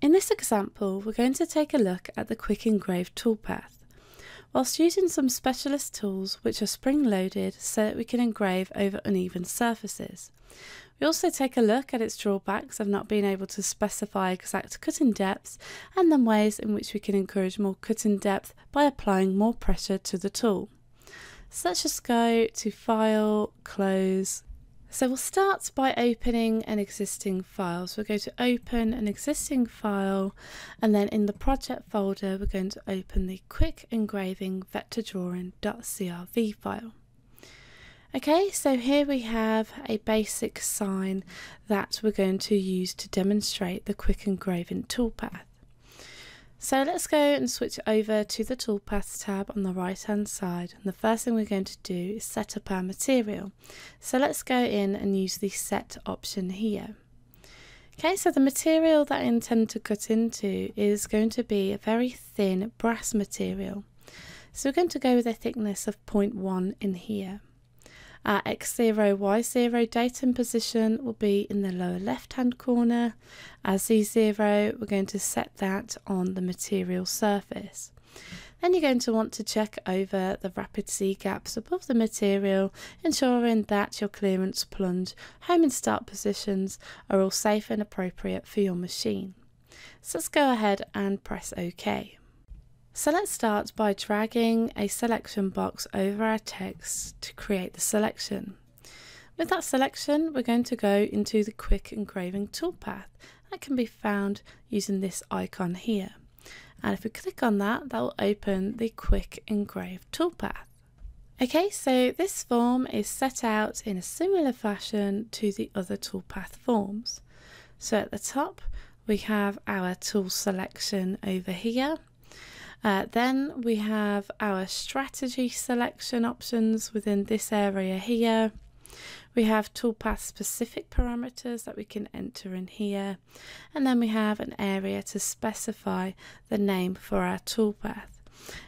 In this example, we're going to take a look at the Quick Engrave toolpath. Whilst using some specialist tools which are spring loaded so that we can engrave over uneven surfaces. We also take a look at its drawbacks of not being able to specify exact cutting depths and then ways in which we can encourage more cutting depth by applying more pressure to the tool. So let's just go to File, Close, so we'll start by opening an existing file. So we'll go to open an existing file and then in the project folder we're going to open the quick engraving vector drawing.crv file. Okay, so here we have a basic sign that we're going to use to demonstrate the quick engraving toolpath. So let's go and switch over to the toolpaths tab on the right hand side and the first thing we're going to do is set up our material. So let's go in and use the set option here. Okay, so the material that I intend to cut into is going to be a very thin brass material. So we're going to go with a thickness of 0.1 in here. Our X0, Y0 datum position will be in the lower left hand corner. Our Z0, we're going to set that on the material surface. Then you're going to want to check over the rapid Z gaps above the material, ensuring that your clearance plunge, home and start positions are all safe and appropriate for your machine. So let's go ahead and press OK. So let's start by dragging a selection box over our text to create the selection. With that selection, we're going to go into the quick engraving toolpath. That can be found using this icon here. And if we click on that, that will open the quick engrave toolpath. Okay, so this form is set out in a similar fashion to the other toolpath forms. So at the top, we have our tool selection over here uh, then we have our strategy selection options within this area here. We have toolpath specific parameters that we can enter in here. And then we have an area to specify the name for our toolpath.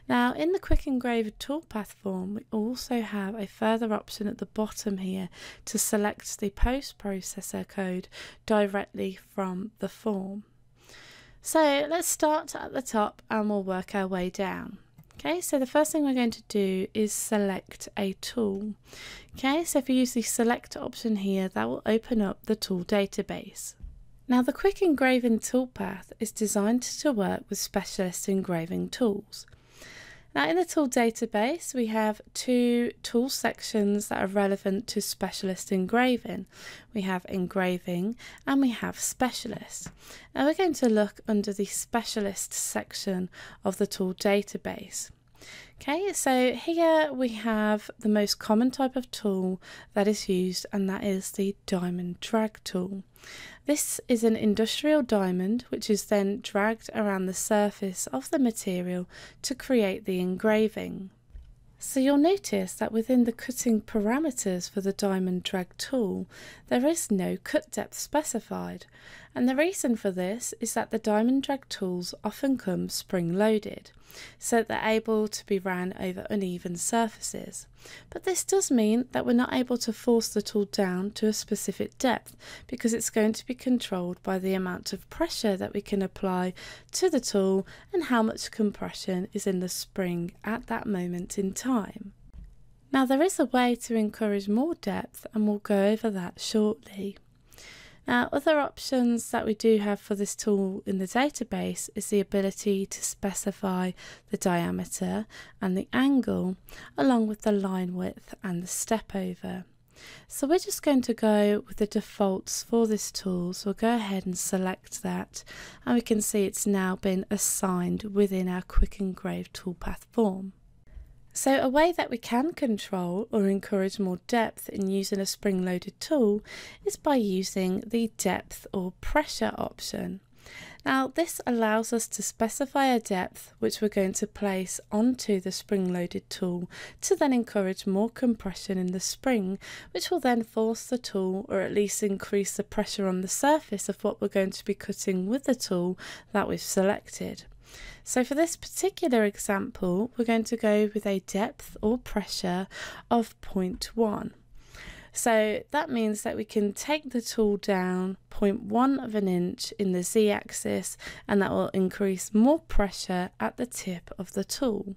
Now in the quick engrave toolpath form we also have a further option at the bottom here to select the post processor code directly from the form. So let's start at the top and we'll work our way down. Okay, so the first thing we're going to do is select a tool. Okay, so if you use the select option here, that will open up the tool database. Now the quick engraving toolpath is designed to work with specialist engraving tools. Now in the tool database we have two tool sections that are relevant to specialist engraving. We have engraving and we have specialist. Now we're going to look under the specialist section of the tool database. Okay, so here we have the most common type of tool that is used and that is the diamond drag tool. This is an industrial diamond which is then dragged around the surface of the material to create the engraving. So you'll notice that within the cutting parameters for the diamond drag tool, there is no cut depth specified. And the reason for this is that the diamond drag tools often come spring loaded, so they're able to be ran over uneven surfaces. But this does mean that we're not able to force the tool down to a specific depth because it's going to be controlled by the amount of pressure that we can apply to the tool and how much compression is in the spring at that moment in time. Now there is a way to encourage more depth and we'll go over that shortly. Now, other options that we do have for this tool in the database is the ability to specify the diameter and the angle, along with the line width and the step over. So we're just going to go with the defaults for this tool. So we'll go ahead and select that and we can see it's now been assigned within our quick engrave toolpath form. So a way that we can control or encourage more depth in using a spring-loaded tool is by using the depth or pressure option. Now this allows us to specify a depth which we're going to place onto the spring-loaded tool to then encourage more compression in the spring which will then force the tool or at least increase the pressure on the surface of what we're going to be cutting with the tool that we've selected. So for this particular example, we're going to go with a depth or pressure of 0.1. So that means that we can take the tool down 0.1 of an inch in the z-axis and that will increase more pressure at the tip of the tool.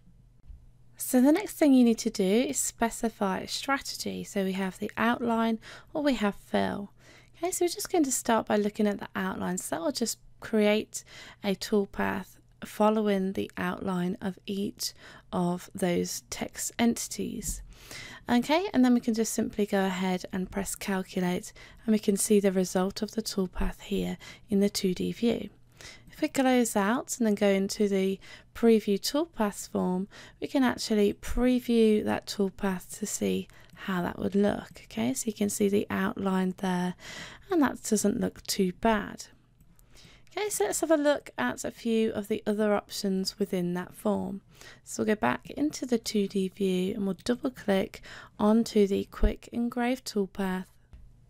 So the next thing you need to do is specify a strategy. So we have the outline or we have fill. Okay, so we're just going to start by looking at the outline. So that will just create a toolpath following the outline of each of those text entities. Okay, and then we can just simply go ahead and press calculate and we can see the result of the toolpath here in the 2D view. If we close out and then go into the preview toolpath form, we can actually preview that toolpath to see how that would look. Okay, so you can see the outline there and that doesn't look too bad. Okay, so let's have a look at a few of the other options within that form. So we'll go back into the 2D view and we'll double click onto the quick engrave toolpath.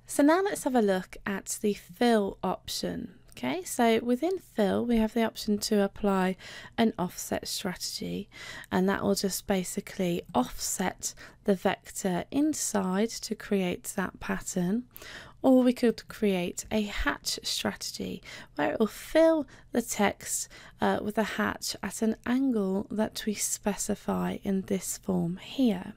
So now let's have a look at the fill option. Okay, so within fill, we have the option to apply an offset strategy, and that will just basically offset the vector inside to create that pattern, or we could create a hatch strategy where it will fill the text uh, with a hatch at an angle that we specify in this form here.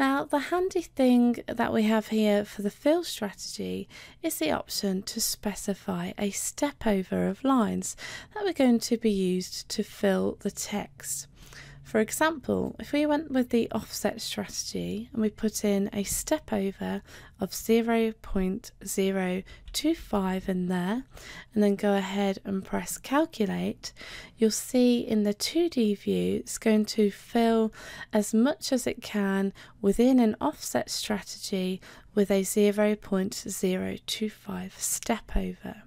Now, the handy thing that we have here for the fill strategy is the option to specify a step over of lines that we're going to be used to fill the text. For example, if we went with the offset strategy and we put in a step over of 0.025 in there and then go ahead and press calculate, you'll see in the 2D view it's going to fill as much as it can within an offset strategy with a 0.025 step over.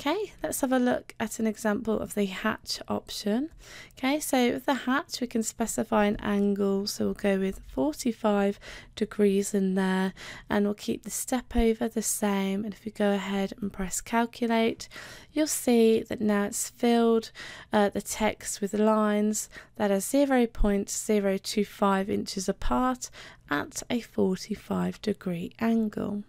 Okay, let's have a look at an example of the hatch option. Okay, so with the hatch we can specify an angle, so we'll go with 45 degrees in there and we'll keep the step over the same and if we go ahead and press calculate you'll see that now it's filled uh, the text with lines that are 0.025 inches apart at a 45 degree angle.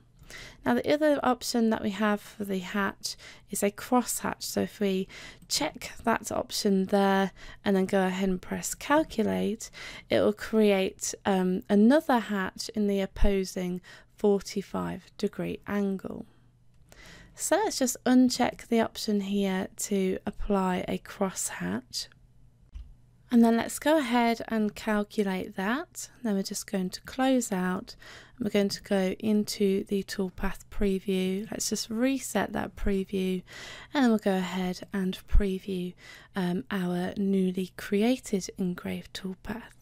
Now the other option that we have for the hatch is a cross hatch. So if we check that option there and then go ahead and press calculate, it will create um, another hatch in the opposing 45 degree angle. So let's just uncheck the option here to apply a cross hatch. And then let's go ahead and calculate that. Then we're just going to close out we're going to go into the toolpath preview. Let's just reset that preview and then we'll go ahead and preview um, our newly created engraved toolpath.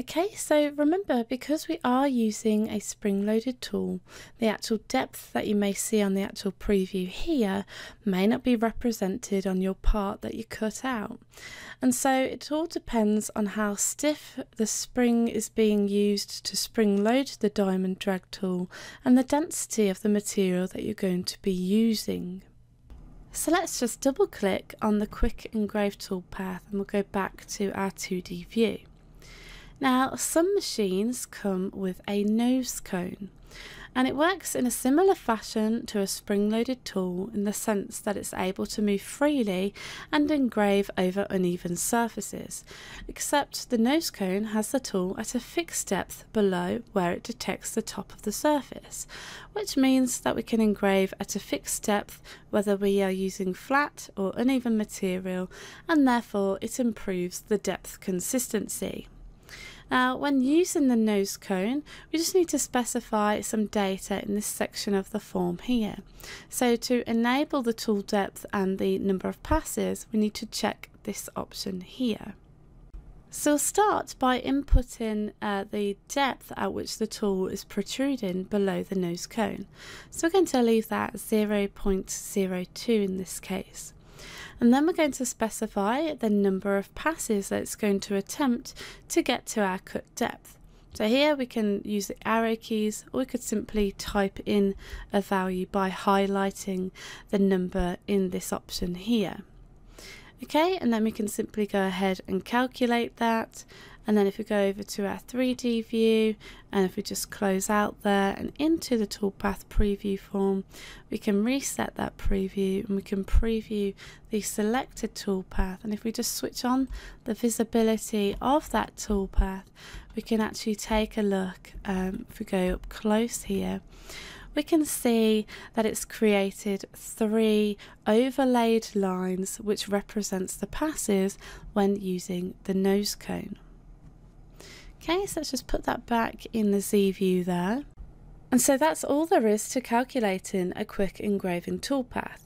Okay, so remember because we are using a spring loaded tool, the actual depth that you may see on the actual preview here may not be represented on your part that you cut out. And so it all depends on how stiff the spring is being used to spring load the diamond drag tool and the density of the material that you're going to be using. So let's just double click on the quick engrave tool path and we'll go back to our 2D view. Now, some machines come with a nose cone, and it works in a similar fashion to a spring loaded tool in the sense that it's able to move freely and engrave over uneven surfaces, except the nose cone has the tool at a fixed depth below where it detects the top of the surface, which means that we can engrave at a fixed depth whether we are using flat or uneven material, and therefore it improves the depth consistency. Now, when using the nose cone, we just need to specify some data in this section of the form here. So to enable the tool depth and the number of passes, we need to check this option here. So we'll start by inputting uh, the depth at which the tool is protruding below the nose cone. So we're going to leave that 0.02 in this case. And then we're going to specify the number of passes that it's going to attempt to get to our cut depth. So here we can use the arrow keys or we could simply type in a value by highlighting the number in this option here. Okay, and then we can simply go ahead and calculate that And then if we go over to our 3D view, and if we just close out there and into the toolpath preview form, we can reset that preview and we can preview the selected toolpath. And if we just switch on the visibility of that toolpath, we can actually take a look. Um, if we go up close here, we can see that it's created three overlaid lines which represents the passes when using the nose cone. Okay, so let's just put that back in the Z view there. And so that's all there is to calculating a quick engraving toolpath.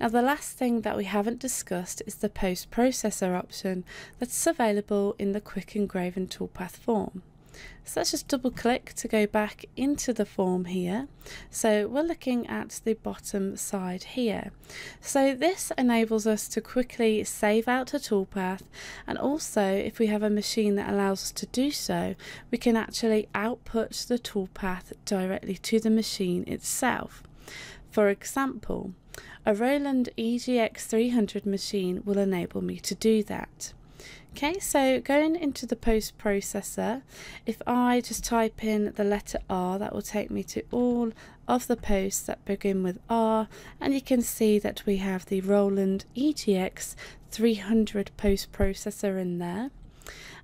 Now the last thing that we haven't discussed is the post-processor option that's available in the quick engraving toolpath form. So let's just double click to go back into the form here. So we're looking at the bottom side here. So this enables us to quickly save out a toolpath and also if we have a machine that allows us to do so, we can actually output the toolpath directly to the machine itself. For example, a Roland EGX 300 machine will enable me to do that. Okay, so going into the post processor, if I just type in the letter R, that will take me to all of the posts that begin with R, and you can see that we have the Roland EGX 300 post processor in there.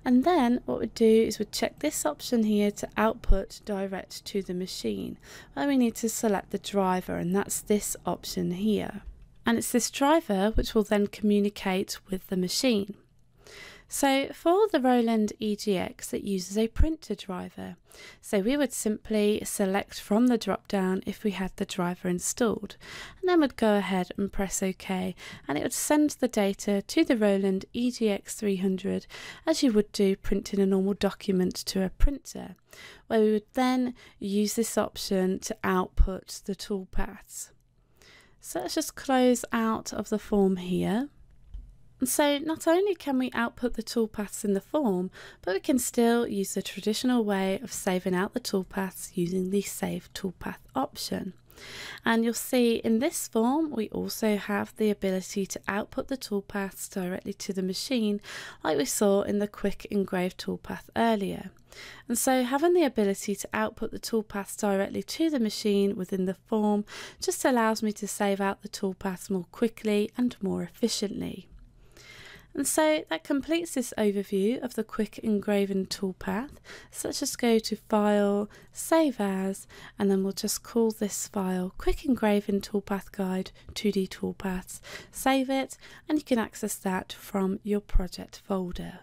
And then what we'd do is we'd check this option here to output direct to the machine. And we need to select the driver, and that's this option here. And it's this driver which will then communicate with the machine. So for the Roland EGX it uses a printer driver. So we would simply select from the drop down if we had the driver installed and then we'd go ahead and press OK and it would send the data to the Roland EGX 300 as you would do printing a normal document to a printer where we would then use this option to output the toolpaths. So let's just close out of the form here so not only can we output the toolpaths in the form, but we can still use the traditional way of saving out the toolpaths using the Save Toolpath option. And you'll see in this form, we also have the ability to output the toolpaths directly to the machine, like we saw in the Quick Engrave toolpath earlier. And so having the ability to output the toolpaths directly to the machine within the form just allows me to save out the toolpaths more quickly and more efficiently. And so that completes this overview of the quick engraving toolpath. So let's just go to File, Save As, and then we'll just call this file Quick Engraving Toolpath Guide 2D Toolpaths. Save it, and you can access that from your project folder.